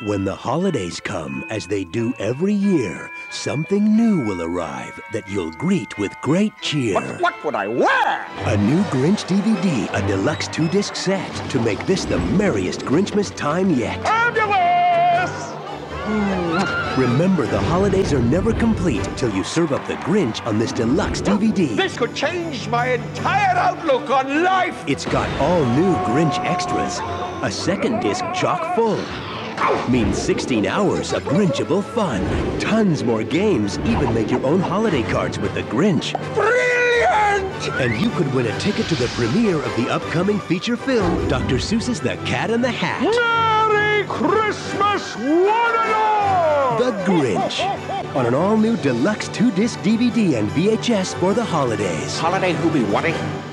When the holidays come, as they do every year, something new will arrive that you'll greet with great cheer. What, what would I wear? A new Grinch DVD, a deluxe two disc set to make this the merriest Grinchmas time yet. Fabulous! Remember, the holidays are never complete till you serve up the Grinch on this deluxe DVD. This could change my entire outlook on life! It's got all new Grinch extras. A second disc chock full. Means 16 hours of Grinchable fun. Tons more games. Even make your own holiday cards with the Grinch. Brilliant! And you could win a ticket to the premiere of the upcoming feature film, Dr. Seuss's The Cat in the Hat. Merry Christmas, one and all! The Grinch. On an all new deluxe two disc DVD and VHS for the holidays. Holiday Hoobie Waddy.